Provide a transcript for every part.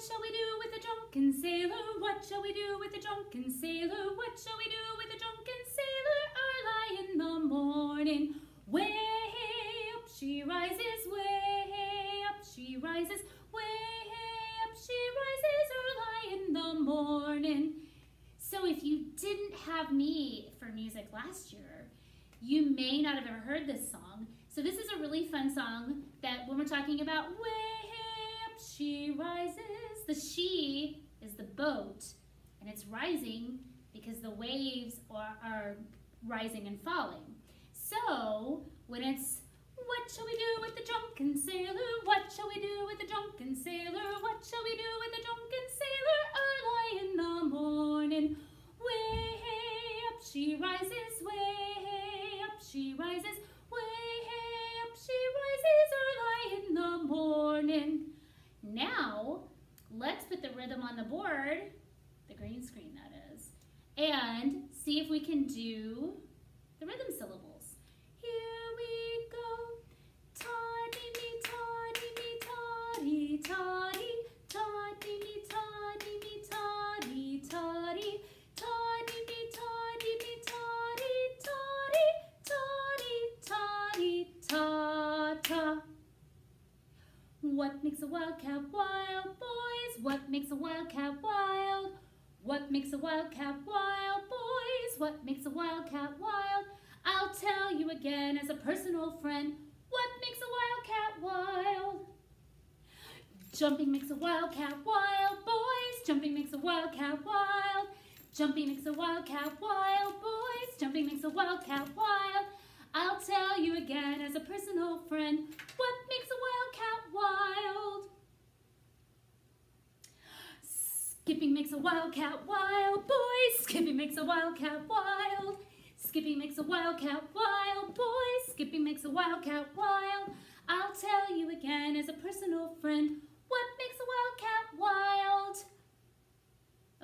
What shall we do with a drunken sailor? What shall we do with a drunken sailor? What shall we do with a drunken sailor? Early in the morning, way up she rises, way up she rises, way up she rises early in the morning. So if you didn't have me for music last year, you may not have ever heard this song. So this is a really fun song that when we're talking about way she rises, the she is the boat and it's rising because the waves are, are rising and falling. So when it's what shall we do with the drunken sailor? What shall we do with the drunken sailor? What shall we do with the the board, the green screen that is, and see if we can do the rhythm syllables. Here we go. Toddy me, toddy me, toddy, toddy, toddy me, toddy me, toddy, toddy, toddy me, toddy me, toddy, toddy, toddy, toddy, ta ta. What makes a wildcat wild, boys? What makes a wildcat wild? What makes a wildcat wild, boys? What makes a wildcat wild? I'll tell you again as a personal friend. What makes a wildcat wild? Jumping makes a wildcat wild, boys. Jumping makes a wildcat wild. Jumping makes a wildcat wild, boys. Jumping makes a wildcat wild. I'll tell you again as a personal friend. What Skipping makes a wildcat wild, boys. Skipping makes a wildcat wild. Skipping makes a wildcat wild, boys. Skipping makes a wildcat wild. I'll tell you again as a personal friend. What makes a wildcat wild?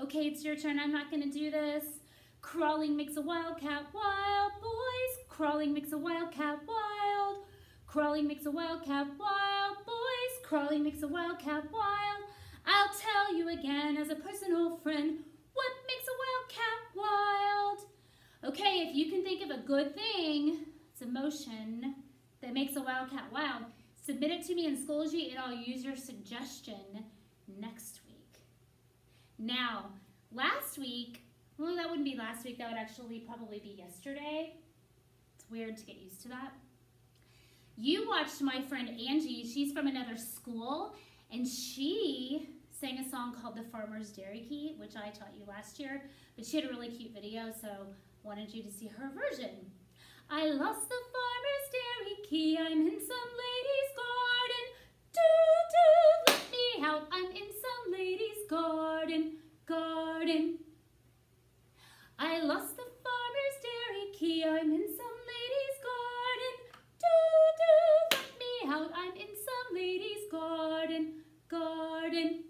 Okay, it's your turn. I'm not going to do this. Crawling makes a wildcat wild, boys. Crawling makes a wildcat wild. Crawling makes a wildcat wild, boys. Crawling makes a wildcat wild. Tell you again as a personal friend. What makes a wildcat wild? Okay, if you can think of a good thing, it's emotion that makes a wildcat wild, submit it to me in Schoology and I'll use your suggestion next week. Now, last week, well, that wouldn't be last week, that would actually probably be yesterday. It's weird to get used to that. You watched my friend Angie, she's from another school, and she sang a song called The Farmer's Dairy Key, which I taught you last year, but she had a really cute video, so wanted you to see her version. I lost the farmer's dairy key, I'm in some lady's garden. Do, do, let me out, I'm in some lady's garden, garden. I lost the farmer's dairy key, I'm in some lady's garden. Do, do, let me out, I'm in some lady's garden, garden.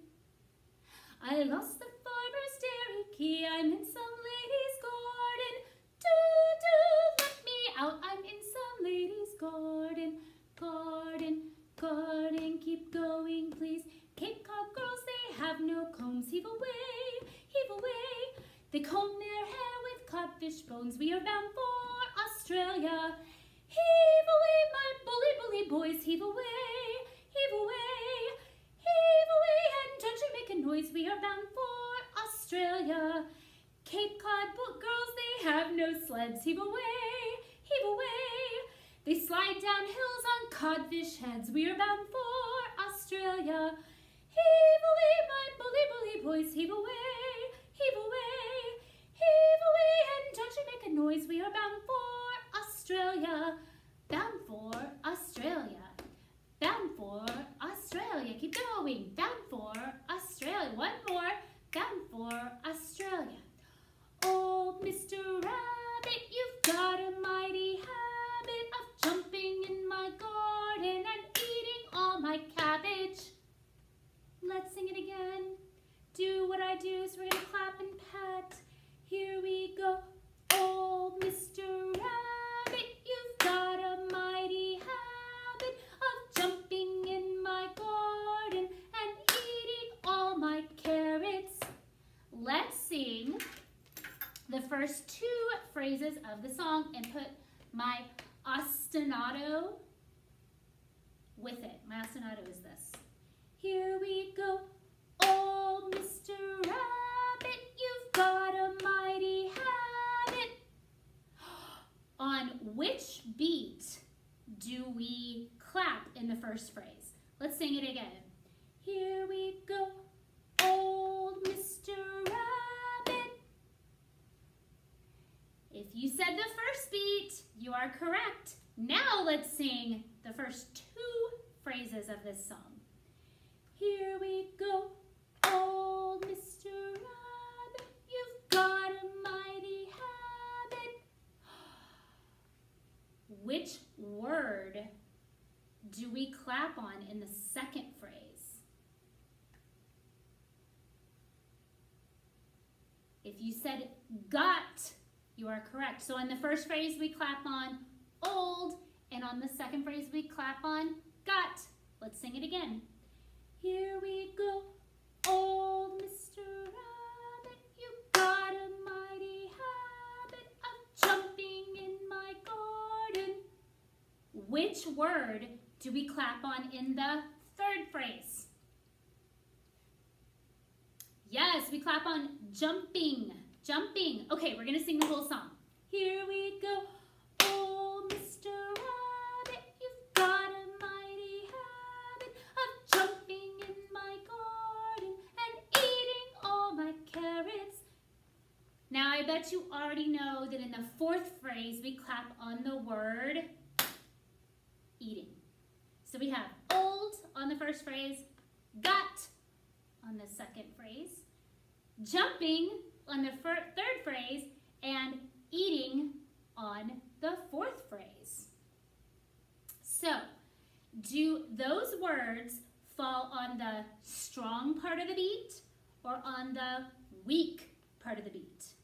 I lost the farmer's dairy key, I'm in some lady's garden. Do, do, let me out, I'm in some lady's garden, garden, garden. Keep going, please. Cape Cod girls, they have no combs. Heave away, heave away. They comb their hair with codfish bones. We are bound for Australia. Heave away, my bully, bully boys. Heave away, Bound for Australia. Cape Cod girls, they have no sleds. Heave away, heave away. They slide down hills on codfish heads. We are bound for Australia. Heave away, my bully, bully boys. Heave away, heave away, heave away. And don't you make a noise. We are bound for Australia. Bound for Australia. Bound for Australia. Keep going. Bound my cabbage. Let's sing it again. Do what I do, so we're gonna clap and pat. Here we go, old Mr. Rabbit. You've got a mighty habit of jumping in my garden and eating all my carrots. Let's sing the first two phrases of the song and put my ostinato with it. My ostinato is this. Here we go, old Mr. Rabbit, you've got a mighty habit. On which beat do we clap in the first phrase? Let's sing it again. Here we go, old Mr. Rabbit. If you said the first beat, you are correct. Now let's sing the first two phrases of this song. Here we go, old Mr. Rabbit, you've got a mighty habit. Which word do we clap on in the second phrase? If you said got, you are correct. So in the first phrase, we clap on old, and on the second phrase, we clap on got. Let's sing it again. Here we go, old Mr. Rabbit, you got a mighty habit of jumping in my garden. Which word do we clap on in the third phrase? Yes, we clap on jumping, jumping. Okay, we're gonna sing the whole song. Here we go, old Mr. Rabbit, you've got a mighty habit of jumping in my garden and eating all my carrots. Now, I bet you already know that in the fourth phrase, we clap on the word eating. So we have old on the first phrase, got on the second phrase, jumping on the third phrase, and eating on the fourth phrase. So, do those words fall on the strong part of the beat or on the weak part of the beat?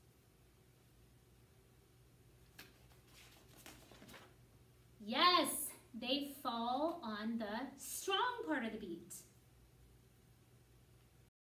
Yes, they fall on the strong part of the beat.